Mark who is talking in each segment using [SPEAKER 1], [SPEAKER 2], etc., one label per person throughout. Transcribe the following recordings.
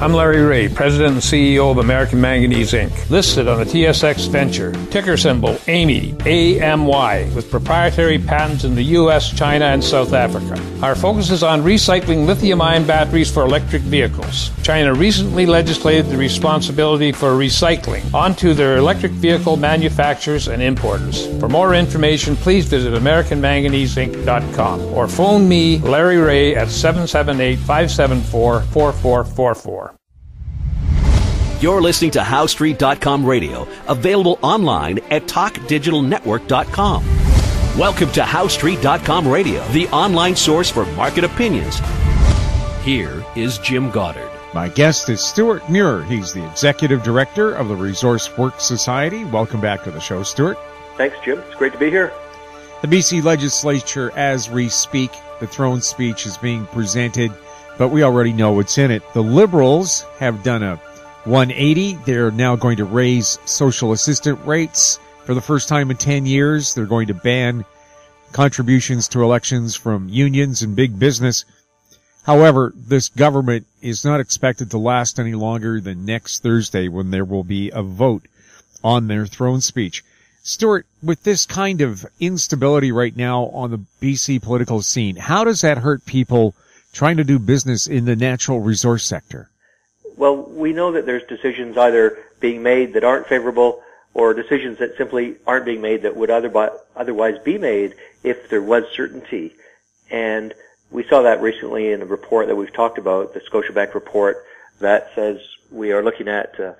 [SPEAKER 1] I'm Larry Ray, President and CEO of American Manganese Inc., listed on the TSX Venture, ticker symbol AMY, A-M-Y, with proprietary patents in the US, China, and South Africa. Our focus is on recycling lithium-ion batteries for electric vehicles. China recently legislated the responsibility for recycling onto their electric vehicle manufacturers and importers. For more information, please visit AmericanManganeseInc.com or phone me, Larry Ray, at 778-574-4444.
[SPEAKER 2] You're listening to HoweStreet.com radio, available online at TalkDigitalNetwork.com. Welcome to HoweStreet.com radio, the online source for market opinions. Here is Jim Goddard.
[SPEAKER 3] My guest is Stewart Muir. He's the executive director of the Resource Works Society. Welcome back to the show, Stewart.
[SPEAKER 4] Thanks, Jim. It's great to be here.
[SPEAKER 3] The BC legislature, as we speak, the throne speech is being presented, but we already know what's in it. The Liberals have done a 180. They're now going to raise social assistant rates for the first time in 10 years. They're going to ban contributions to elections from unions and big business. However, this government is not expected to last any longer than next Thursday when there will be a vote on their throne speech. Stewart, with this kind of instability right now on the BC political scene, how does that hurt people trying to do business in the natural resource sector?
[SPEAKER 4] Well, we know that there's decisions either being made that aren't favorable or decisions that simply aren't being made that would otherwise be made if there was certainty. And we saw that recently in a report that we've talked about, the Scotiabank report that says we are looking at uh,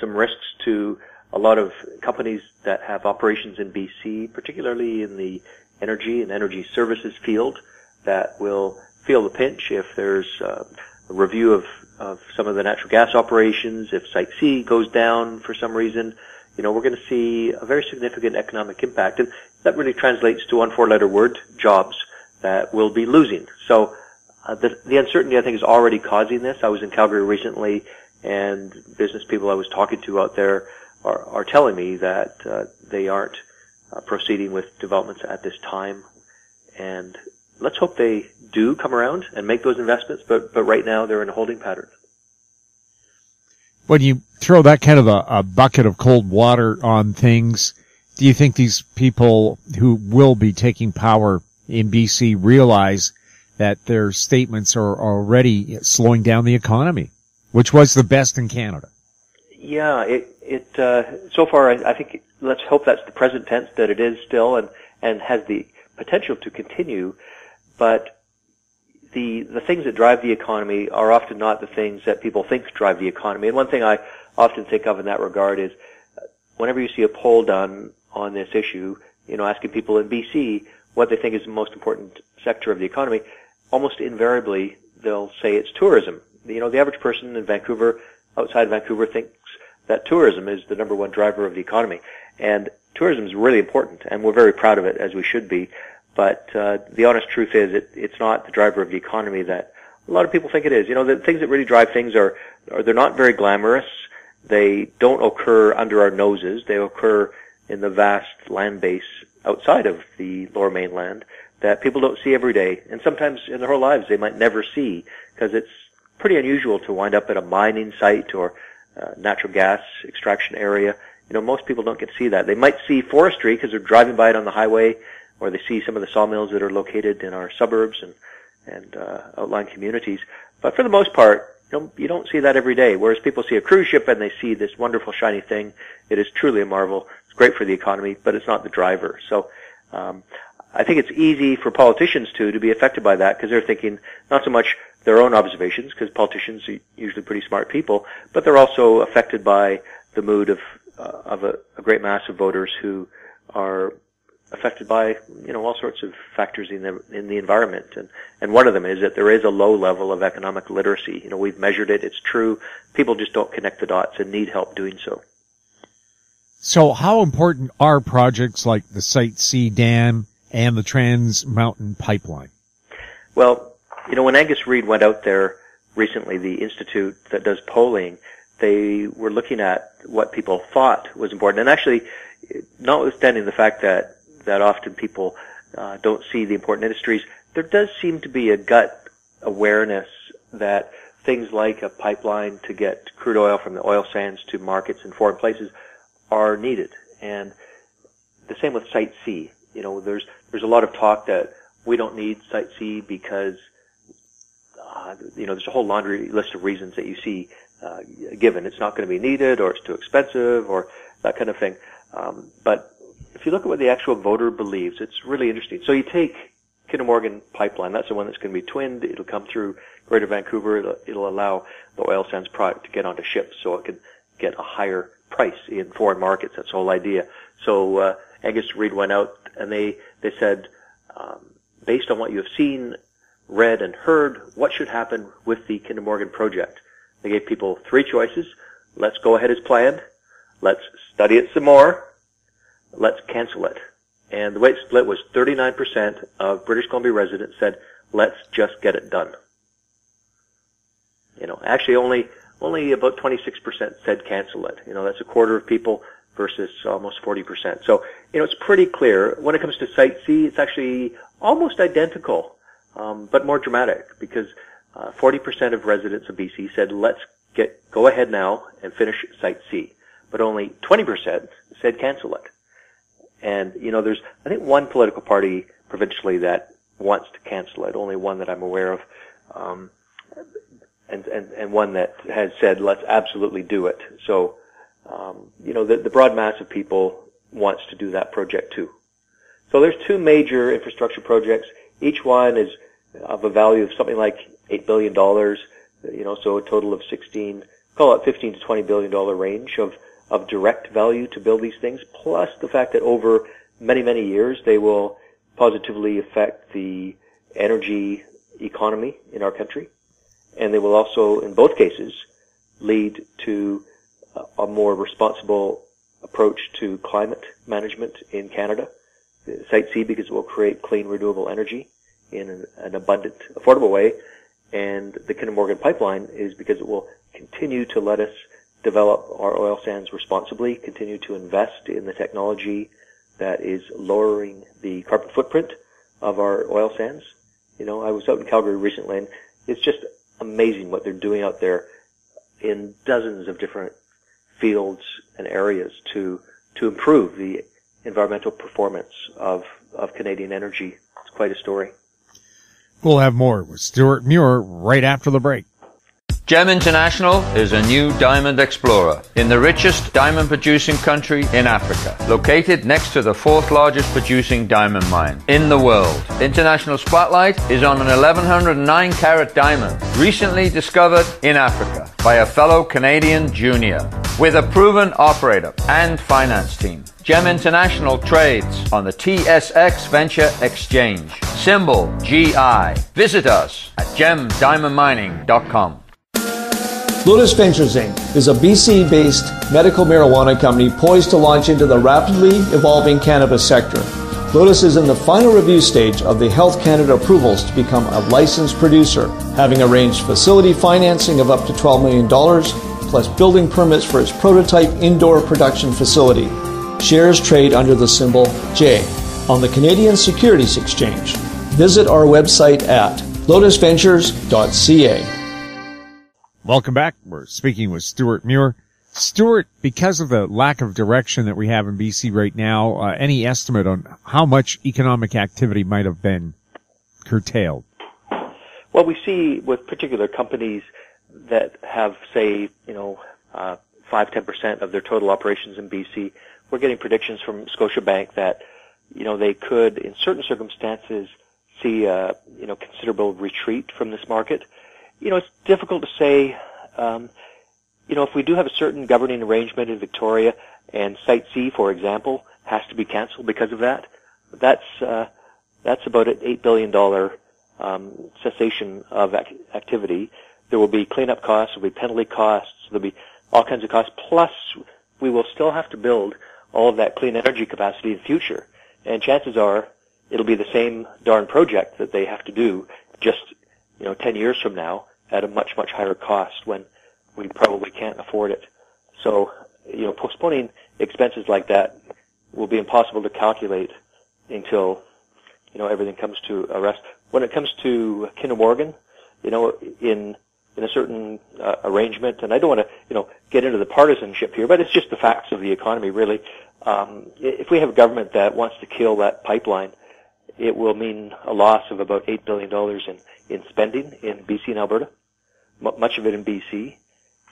[SPEAKER 4] some risks to a lot of companies that have operations in BC, particularly in the energy and energy services field, that will feel the pinch if there's uh, a review of of some of the natural gas operations. If Site C goes down for some reason, you know, we're going to see a very significant economic impact. And that really translates to one four-letter word, jobs, that we'll be losing. So uh, the, the uncertainty, I think, is already causing this. I was in Calgary recently, and business people I was talking to out there are, are telling me that uh, they aren't uh, proceeding with developments at this time. And let's hope they do come around and make those investments, but, but right now they're in a holding pattern.
[SPEAKER 3] When you throw that kind of a, a bucket of cold water on things, do you think these people who will be taking power in BC realize that their statements are already slowing down the economy, which was the best in Canada?
[SPEAKER 4] Yeah, it it uh, so far I, I think let's hope that's the present tense that it is still and and has the potential to continue, but the the things that drive the economy are often not the things that people think drive the economy. And one thing I often think of in that regard is uh, whenever you see a poll done on this issue, you know, asking people in BC what they think is the most important sector of the economy, almost invariably they'll say it's tourism. You know, the average person in Vancouver, outside Vancouver, thinks that tourism is the number one driver of the economy. And tourism is really important, and we're very proud of it, as we should be. But uh, the honest truth is, it, it's not the driver of the economy that a lot of people think it is. You know, the things that really drive things are, are they're not very glamorous. They don't occur under our noses. They occur in the vast land base outside of the lower mainland that people don't see every day. And sometimes in their whole lives they might never see because it's pretty unusual to wind up at a mining site or uh, natural gas extraction area. You know, most people don't get to see that. They might see forestry because they're driving by it on the highway or they see some of the sawmills that are located in our suburbs and and uh, outlying communities. But for the most part, you you don't see that every day. Whereas people see a cruise ship and they see this wonderful shiny thing, it is truly a marvel. It's great for the economy, but it's not the driver. So um, I think it's easy for politicians too to be affected by that because they're thinking not so much their own observations, because politicians are usually pretty smart people, but they're also affected by the mood of uh, of a, a great mass of voters who are affected by you know all sorts of factors in the in the environment. And and one of them is that there is a low level of economic literacy. You know we've measured it. It's true. People just don't connect the dots and need help doing so.
[SPEAKER 3] So how important are projects like the site C dam and the Trans Mountain pipeline?
[SPEAKER 4] Well you know when Angus Reid went out there recently the institute that does polling they were looking at what people thought was important. And actually notwithstanding the fact that that often people uh, don't see the important industries, there does seem to be a gut awareness that things like a pipeline to get crude oil from the oil sands to markets in foreign places are needed. And the same with Site C. You know, there's there's a lot of talk that we don't need Site C because uh, you know there's a whole laundry list of reasons that you see uh, given. It's not going to be needed, or it's too expensive, or that kind of thing. Um, but if you look at what the actual voter believes, it's really interesting. So you take Kinder Morgan pipeline. That's the one that's going to be twinned. It'll come through Greater Vancouver. It'll, it'll allow the oil sands product to get onto ships, so it can get a higher price in foreign markets. That's the whole idea. So uh, Angus Reid went out and they they said, um, based on what you have seen, read, and heard, what should happen with the Kinder Morgan project? They gave people three choices. Let's go ahead as planned. Let's study it some more. Let's cancel it. And the way it split was 39% of British Columbia residents said, let's just get it done. You know, actually only, only about 26% said cancel it. You know, that's a quarter of people versus almost 40%. So, you know, it's pretty clear. When it comes to Site C, it's actually almost identical, um, but more dramatic because uh, 40% of residents of BC said, let's get, go ahead now and finish Site C. But only 20% said cancel it. And, you know, there's, I think one political party provincially that wants to cancel it, only one that I'm aware of, um, and, and, and one that has said, let's absolutely do it. So, um, you know, the, the broad mass of people wants to do that project too. So there's two major infrastructure projects. Each one is of a value of something like $8 billion, you know, so a total of 16, call it 15 to 20 billion dollar range of of direct value to build these things, plus the fact that over many, many years they will positively affect the energy economy in our country. And they will also, in both cases, lead to a more responsible approach to climate management in Canada. Site C because it will create clean renewable energy in an, an abundant, affordable way. And the Kinder Morgan pipeline is because it will continue to let us develop our oil sands responsibly, continue to invest in the technology that is lowering the carbon footprint of our oil sands. You know, I was out in Calgary recently and it's just amazing what they're doing out there in dozens of different fields and areas to to improve the environmental performance of of Canadian energy. It's quite a story.
[SPEAKER 3] We'll have more with Stewart Muir right after the break.
[SPEAKER 5] Gem International is a new diamond explorer in the richest diamond producing country in Africa, located next to the fourth largest producing diamond mine in the world. International Spotlight is on an 1109 carat diamond recently discovered in Africa by a fellow Canadian junior with a proven operator and finance team. Gem International trades on the TSX Venture Exchange. Symbol GI. Visit us at gemdiamondmining.com.
[SPEAKER 6] Lotus Ventures Inc. is a BC based medical marijuana company poised to launch into the rapidly evolving cannabis sector. Lotus is in the final review stage of the Health Canada approvals to become a licensed producer, having arranged facility financing of up to $12 million, plus building permits for its prototype indoor production facility. Shares trade under the symbol J on the Canadian Securities Exchange. Visit our website at lotusventures.ca.
[SPEAKER 3] Welcome back. We're speaking with Stewart Muir. Stewart, because of the lack of direction that we have in BC right now, uh, any estimate on how much economic activity might have been curtailed?
[SPEAKER 4] Well, we see with particular companies that have, say, you know, uh, five, ten percent of their total operations in BC. We're getting predictions from Scotiabank that, you know, they could, in certain circumstances, see a, you know, considerable retreat from this market you know, it's difficult to say. Um, you know, if we do have a certain governing arrangement in Victoria, and Site C, for example, has to be cancelled because of that, that's uh, that's about an eight billion dollar um, cessation of ac- activity. There will be cleanup costs, there will be penalty costs, there'll be all kinds of costs. Plus, we will still have to build all of that clean energy capacity in the future. And chances are it'll be the same darn project that they have to do just, you know, 10 years from now at a much, much higher cost when we probably can't afford it. So, you know, postponing expenses like that will be impossible to calculate until, you know, everything comes to a rest. When it comes to Kinder Morgan, you know, in, in a certain uh, arrangement, and I don't want to, you know, get into the partisanship here, but it's just the facts of the economy, really. Um, if we have a government that wants to kill that pipeline, it will mean a loss of about eight billion dollars in in spending in BC and Alberta, m- much of it in BC,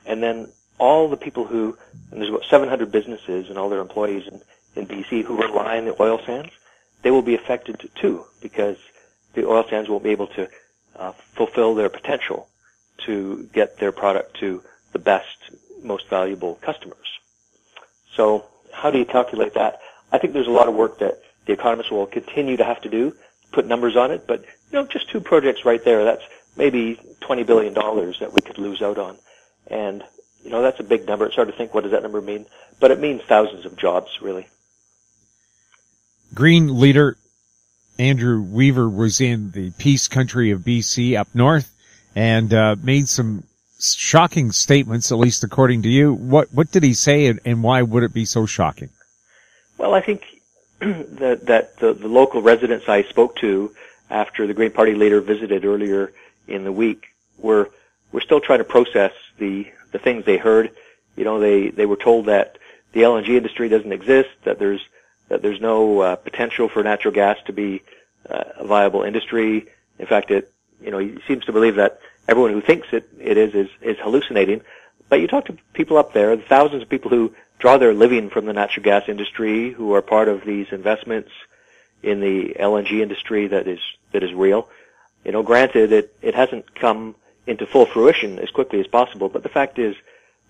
[SPEAKER 4] and then all the people who, and there's about 700 businesses and all their employees in, in BC who rely on the oil sands, they will be affected too because the oil sands won't be able to uh, fulfill their potential to get their product to the best, most valuable customers. So how do you calculate that? I think there's a lot of work that the economists will continue to have to do, put numbers on it, but you know, just two projects right there, that's maybe $20 billion that we could lose out on. And, you know, that's a big number. It's hard to think what does that number mean, but it means thousands of jobs, really.
[SPEAKER 3] Green leader Andrew Weaver was in the peace country of BC up north and uh, made some shocking statements, at least according to you. What what did he say, and, and why would it be so shocking?
[SPEAKER 4] Well, I think that that the, the local residents I spoke to after the Green Party leader visited earlier in the week were were still trying to process the the things they heard. You know, they they were told that the LNG industry doesn't exist, that there's that there's no uh, potential for natural gas to be uh, a viable industry. In fact, it you know he seems to believe that everyone who thinks it it is is is hallucinating. But you talk to people up there, the thousands of people who draw their living from the natural gas industry, who are part of these investments in the LNG industry that is that is real. You know, granted, it it hasn't come into full fruition as quickly as possible, but the fact is,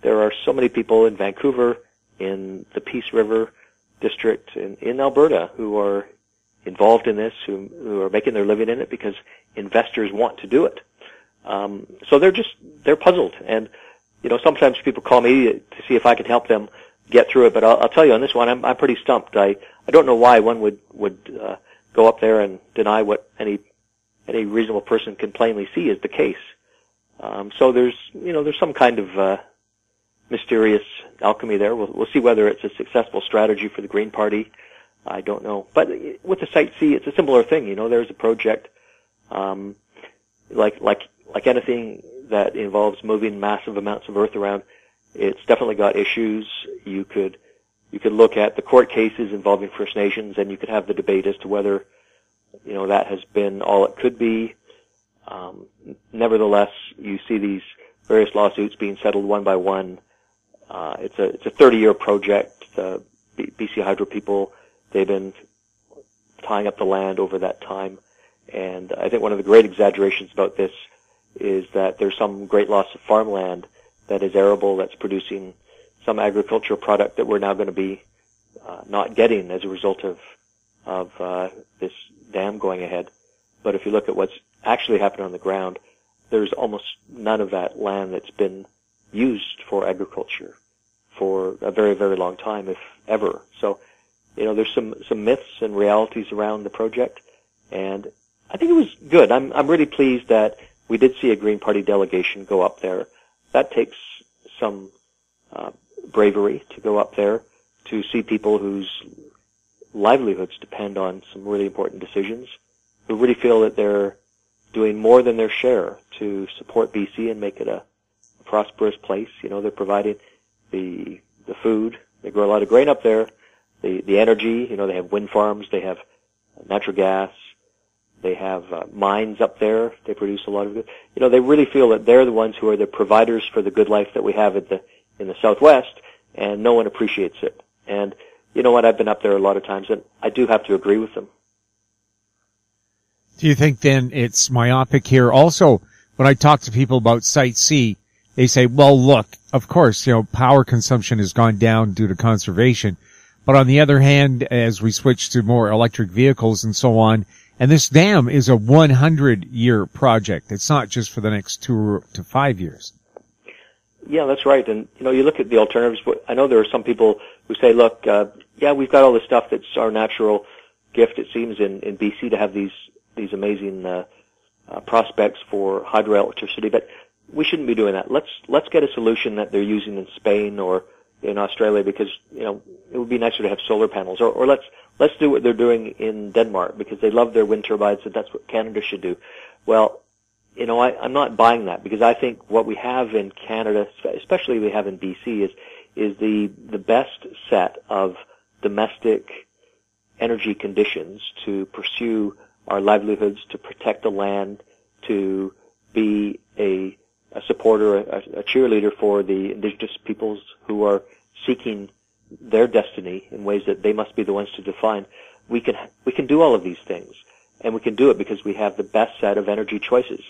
[SPEAKER 4] there are so many people in Vancouver, in the Peace River district, in, in Alberta, who are involved in this, who who are making their living in it because investors want to do it. Um, so they're just they're puzzled, and you know sometimes people call me to see if I can help them get through it. But I'll, I'll tell you on this one, I'm, I'm pretty stumped. I I don't know why one would would uh, go up there and deny what any any reasonable person can plainly see is the case. Um, so there's you know there's some kind of uh, mysterious alchemy there. We'll, we'll see whether it's a successful strategy for the Green Party. I don't know. But with the Site C, it's a similar thing. You know, there's a project, um, like like like anything that involves moving massive amounts of earth around. It's definitely got issues. You could you could look at the court cases involving First Nations, and you could have the debate as to whether you know that has been all it could be. Um, nevertheless, you see these various lawsuits being settled one by one. Uh, it's a it's a 30 year project. The BC Hydro people they've been tying up the land over that time, and I think one of the great exaggerations about this is that there's some great loss of farmland that is arable that's producing some agricultural product that we're now going to be uh, not getting as a result of of uh, this dam going ahead. But if you look at what's actually happened on the ground, there's almost none of that land that's been used for agriculture for a very, very long time, if ever. So, you know, there's some, some myths and realities around the project, and I think it was good. I'm, I'm really pleased that we did see a Green Party delegation go up there. That takes some uh, bravery to go up there to see people whose livelihoods depend on some really important decisions, who really feel that they're doing more than their share to support BC and make it a, prosperous place. You know, they're providing the the food. They grow a lot of grain up there. The the energy. You know, they have wind farms. They have natural gas. They have uh, mines up there. They produce a lot of good. You know, they really feel that they're the ones who are the providers for the good life that we have at the in the Southwest, and no one appreciates it. And you know what? I've been up there a lot of times, and I do have to agree with them.
[SPEAKER 3] Do you think then it's myopic here? Also, when I talk to people about Site C, they say, well, look, of course, you know, power consumption has gone down due to conservation. But on the other hand, as we switch to more electric vehicles and so on, and this dam is a 100 year project. It's not just for the next two to five years.
[SPEAKER 4] Yeah, that's right. And you know, you look at the alternatives. I know there are some people who say, "Look, uh, yeah, we've got all this stuff that's our natural gift. It seems in in BC to have these these amazing uh, uh, prospects for hydroelectricity, but we shouldn't be doing that. Let's let's get a solution that they're using in Spain or in Australia because you know it would be nicer to have solar panels, or, or let's let's do what they're doing in Denmark because they love their wind turbines and that's what Canada should do. Well, you know, I, I'm not buying that because I think what we have in Canada, especially we have in BC, is is the the best set of domestic energy conditions to pursue our livelihoods, to protect the land, to be a, a supporter, a, a cheerleader for the indigenous peoples who are seeking their destiny in ways that they must be the ones to define. We can we can do all of these things, and we can do it because we have the best set of energy choices.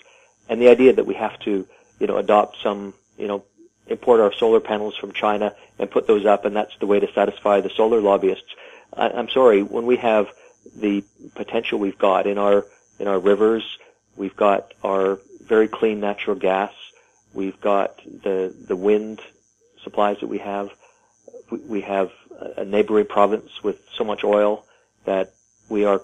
[SPEAKER 4] And the idea that we have to, you know, adopt some, you know, import our solar panels from China and put those up, and that's the way to satisfy the solar lobbyists. I, I'm sorry, when we have the potential we've got in our in our rivers, we've got our very clean natural gas, we've got the the wind supplies that we have, we, have a neighboring province with so much oil that we are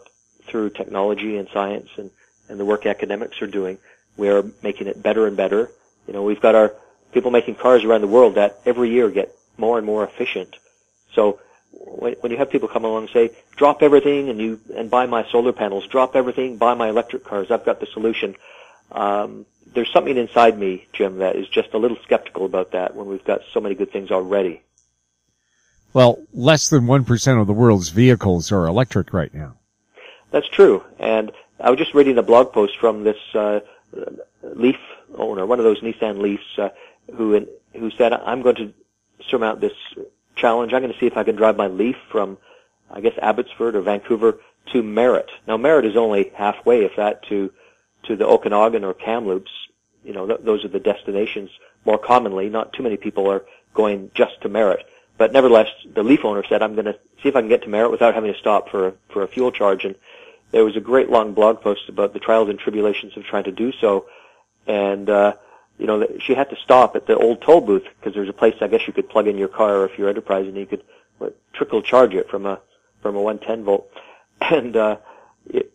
[SPEAKER 4] through technology and science and, and the work academics are doing, we are making it better and better. You know, we've got our people making cars around the world that every year get more and more efficient. So when, when you have people come along and say, drop everything and you, and buy my solar panels, drop everything, buy my electric cars, I've got the solution. Um, there's something inside me, Jim, that is just a little skeptical about that when we've got so many good things already.
[SPEAKER 3] Well, less than 1% of the world's vehicles are electric right now.
[SPEAKER 4] That's true. And I was just reading a blog post from this uh, Leaf owner, one of those Nissan Leafs, uh, who who said, "I'm going to surmount this challenge. I'm going to see if I can drive my Leaf from, I guess, Abbotsford or Vancouver to Merritt. Now, Merritt is only halfway, if that, to to the Okanagan or Kamloops. You know, th- those are the destinations more commonly. Not too many people are going just to Merritt, but nevertheless, the Leaf owner said, "I'm going to see if I can get to Merritt without having to stop for for a fuel charge." And there was a great long blog post about the trials and tribulations of trying to do so, and uh, you know she had to stop at the old toll booth because there's a place I guess you could plug in your car if you're Enterprise and you could trickle charge it from a from a 110 volt, and uh, it,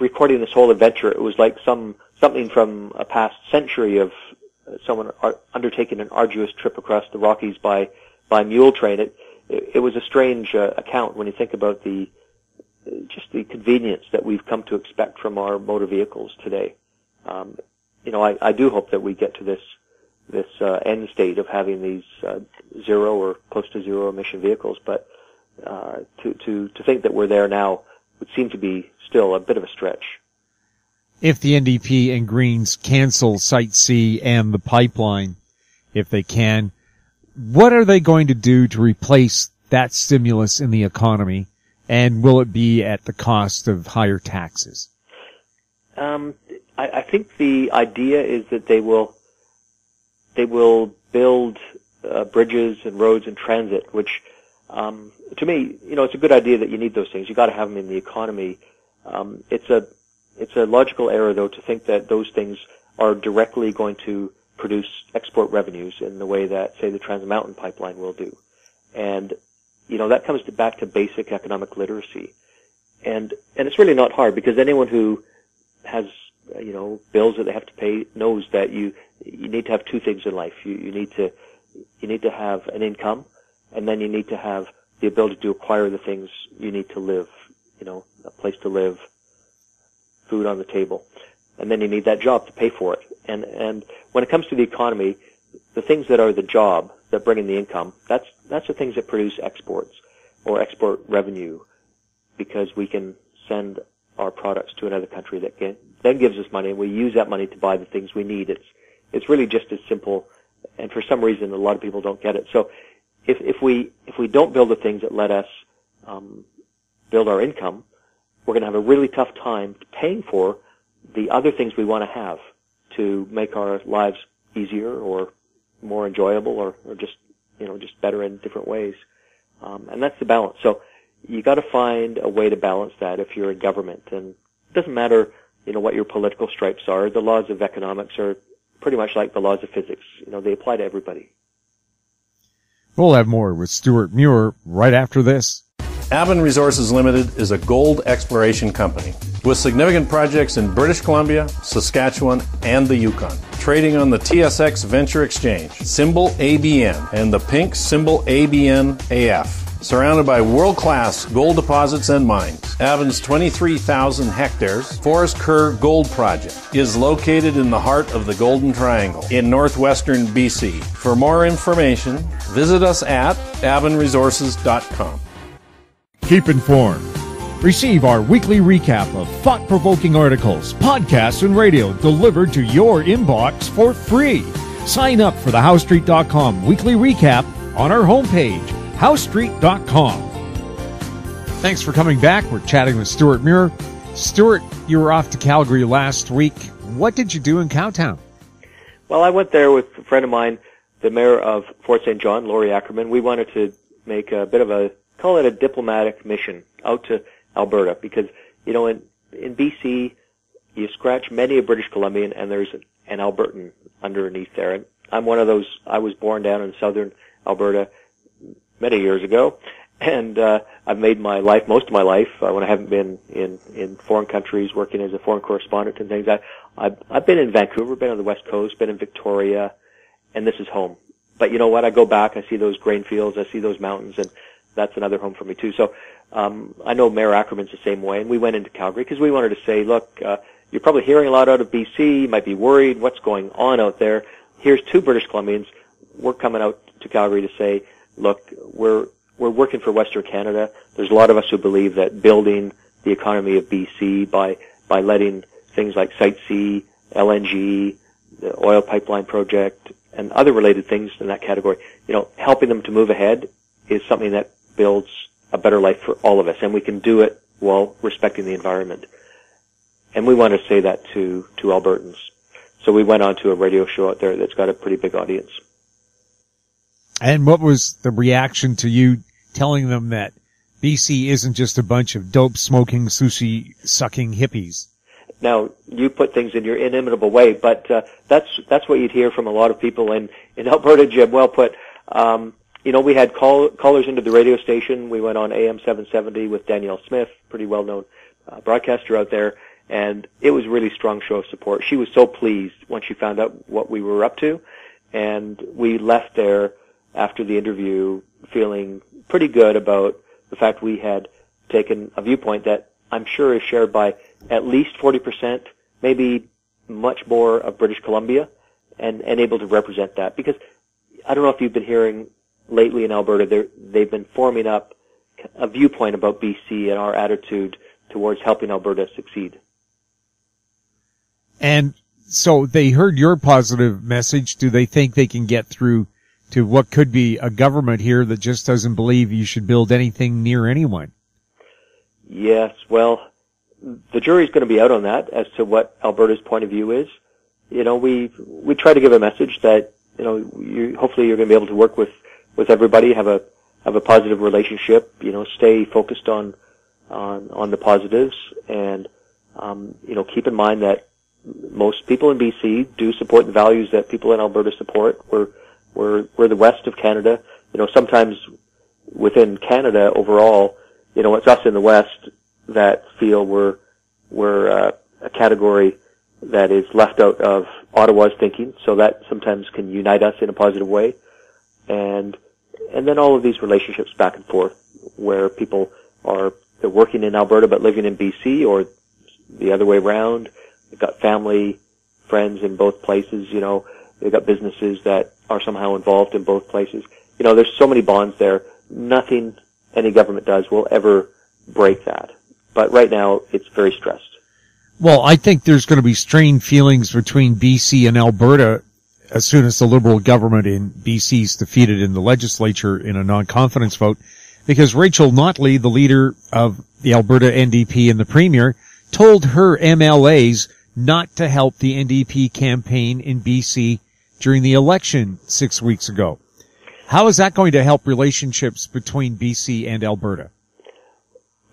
[SPEAKER 4] recording this whole adventure it was like some something from a past century of someone ar- undertaking an arduous trip across the Rockies by by mule train. It it, it was a strange uh, account when you think about the just the convenience that we've come to expect from our motor vehicles today. Um, you know, I, I do hope that we get to this this uh, end state of having these uh, zero or close to zero emission vehicles, but uh, to to to think that we're there now would seem to be still a bit of a stretch.
[SPEAKER 3] If the NDP and Greens cancel Site C and the pipeline, if they can, what are they going to do to replace that stimulus in the economy? And will it be at the cost of higher taxes?
[SPEAKER 4] Um, I, I think the idea is that they will they will build uh, bridges and roads and transit, which um, to me, you know, it's a good idea that you need those things. You got to have them in the economy. Um, it's a it's a logical error, though, to think that those things are directly going to produce export revenues in the way that, say, the Trans Mountain Pipeline will do. And you know, that comes to back to basic economic literacy. And, and it's really not hard because anyone who has, Uh, you know, bills that they have to pay knows that you, you need to have two things in life. You, you need to, you need to have an income and then you need to have the ability to acquire the things you need to live, you know, a place to live, food on the table. And then you need that job to pay for it. And, and when it comes to the economy, the things that are the job that bring in the income, that's, that's the things that produce exports or export revenue because we can send our products to another country that can, then gives us money and we use that money to buy the things we need. It's, it's really just as simple and for some reason a lot of people don't get it. So if, if we, if we don't build the things that let us, um, build our income, we're going to have a really tough time paying for the other things we want to have to make our lives easier or more enjoyable or, or just you know just better in different ways. Um, and that's the balance. So you got to find a way to balance that if you're in government, and it doesn't matter you know what your political stripes are. The laws of economics are pretty much like the laws of physics. You know they apply to everybody.
[SPEAKER 3] We'll have more with Stewart Muir right after this.
[SPEAKER 7] Aben Resources Limited is a gold exploration company with significant projects in British Columbia, Saskatchewan, and the Yukon. Trading on the TSX Venture Exchange, symbol ABN, and the pink symbol ABN AF. Surrounded by world-class gold deposits and mines. Aben's 23,000 hectares Forest Kerr Gold Project is located in the heart of the Golden Triangle in northwestern BC. For more information, visit us at abenresources.com.
[SPEAKER 3] Keep informed. Receive our weekly recap of thought provoking articles, podcasts, and radio delivered to your inbox for free. Sign up for the HoweStreet.com weekly recap on our homepage, HoweStreet.com. Thanks for coming back. We're chatting with Stewart Muir. Stewart, you were off to Calgary last week. What did you do in Cowtown?
[SPEAKER 4] Well, I went there with a friend of mine, the mayor of Fort St. John, Lori Ackerman. We wanted to make a bit of a, call it a diplomatic mission out to Alberta because, you know, in, in BC, you scratch many a British Columbian and there's an Albertan underneath there. And I'm one of those, I was born down in southern Alberta many years ago. And, uh, I've made my life, most of my life, uh, when I haven't been in, in foreign countries working as a foreign correspondent and things, I, I've, I've been in Vancouver, been on the West Coast, been in Victoria, and this is home. But you know what? I go back, I see those grain fields, I see those mountains, and that's another home for me too. So um, I know Mayor Ackerman's the same way, and we went into Calgary because we wanted to say, look, uh, you're probably hearing a lot out of BC. You might be worried what's going on out there. Here's two British Columbians. We're coming out to Calgary to say, look, we're we're working for Western Canada. There's a lot of us who believe that building the economy of BC by by letting things like Site C, LNG, the oil pipeline project, and other related things in that category, you know, helping them to move ahead is something that builds a better life for all of us, and we can do it while respecting the environment. And we want to say that to, to Albertans. So we went on to a radio show out there that's got a pretty big audience.
[SPEAKER 3] And what was the reaction to you telling them that BC isn't just a bunch of dope smoking, sushi sucking hippies?
[SPEAKER 4] Now you put things in your inimitable way, but uh, that's that's what you'd hear from a lot of people in in Alberta. Jim, well put. Um, you know, we had call, callers into the radio station. We went on AM 770 with Danielle Smith, pretty well known uh, broadcaster out there, and it was really strong show of support. She was so pleased when she found out what we were up to, and we left there after the interview feeling pretty good about the fact we had taken a viewpoint that I'm sure is shared by at least 40%, maybe much more of British Columbia, and, and able to represent that. Because I don't know if you've been hearing lately in Alberta, they've been forming up a viewpoint about BC and our attitude towards helping Alberta succeed.
[SPEAKER 3] And so they heard your positive message. Do they think they can get through to what could be a government here that just doesn't believe you should build anything near anyone?
[SPEAKER 4] Yes, well, the jury's going to be out on that as to what Alberta's point of view is. You know, we we try to give a message that you know, you, hopefully you're going to be able to work with with everybody, have a have a positive relationship. You know, stay focused on on on the positives, and um, you know, keep in mind that most people in BC do support the values that people in Alberta support. We're we're we're the west of Canada. You know, sometimes within Canada overall, you know, it's us in the west that feel we're we're uh, a category that is left out of Ottawa's thinking. So that sometimes can unite us in a positive way, and and then all of these relationships back and forth where people are they're working in Alberta but living in BC or the other way around. They've got family, friends in both places, you know, they've got businesses that are somehow involved in both places. You know, there's so many bonds there. Nothing any government does will ever break that. But right now, it's very stressed.
[SPEAKER 3] Well, I think there's going to be strained feelings between BC and Alberta as soon as the Liberal government in BC is defeated in the legislature in a non-confidence vote, because Rachel Notley, the leader of the Alberta NDP and the Premier, told her MLAs not to help the NDP campaign in BC during the election six weeks ago. How is that going to help relationships between BC and Alberta?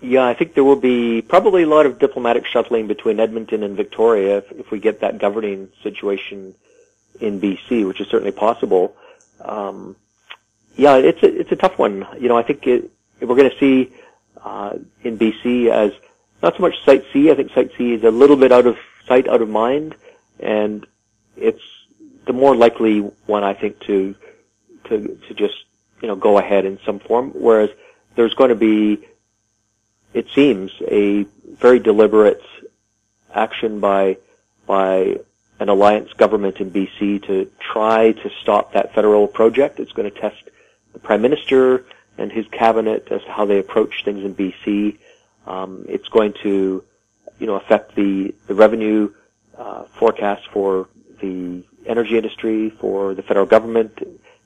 [SPEAKER 4] Yeah, I think there will be probably a lot of diplomatic shuttling between Edmonton and Victoria if, if we get that governing situation in BC, which is certainly possible. Um, yeah, it's a, it's a tough one. You know, I think it, we're going to see uh, in BC as not so much Site C. I think Site C is a little bit out of sight, out of mind, and it's the more likely one I think to to to just you know go ahead in some form. Whereas there's going to be, it seems, a very deliberate action by by an alliance government in BC to try to stop that federal project. It's going to test the prime minister and his cabinet as to how they approach things in BC. Um, it's going to, you know, affect the the revenue uh, forecast for the energy industry, for the federal government.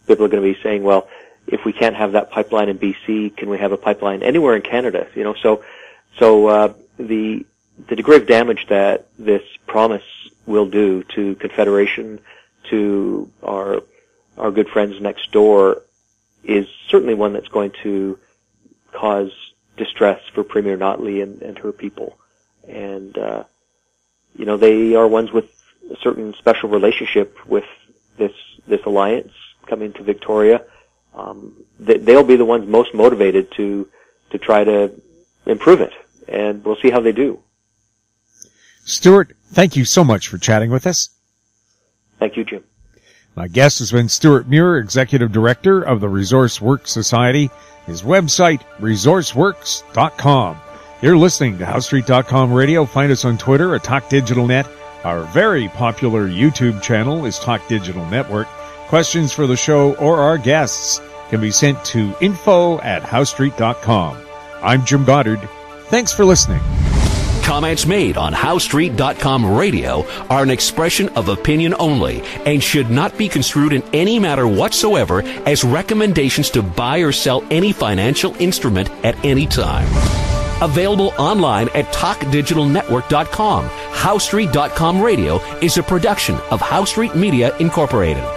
[SPEAKER 4] People are going to be saying, well, if we can't have that pipeline in BC, can we have a pipeline anywhere in Canada? You know, so so uh, the the degree of damage that this promise will do to Confederation, to our our good friends next door, is certainly one that's going to cause distress for Premier Notley and, and her people. And uh, you know, they are ones with a certain special relationship with this this alliance coming to Victoria. Um, they, they'll be the ones most motivated to to try to improve it, and we'll see how they do.
[SPEAKER 3] Stewart, thank you so much for chatting with us.
[SPEAKER 4] Thank you, Jim.
[SPEAKER 3] My guest has been Stewart Muir, Executive Director of the Resource Works Society. His website, resourceworks.com. You're listening to HoweStreet.com radio. Find us on Twitter at Talk Digital Net. Our very popular YouTube channel is Talk Digital Network. Questions for the show or our guests can be sent to info at HoweStreet.com. I'm Jim Goddard. Thanks for listening.
[SPEAKER 2] Comments made on HoweStreet.com radio are an expression of opinion only and should not be construed in any matter whatsoever as recommendations to buy or sell any financial instrument at any time. Available online at TalkDigitalNetwork.com. HoweStreet.com radio is a production of HoweStreet Media Incorporated.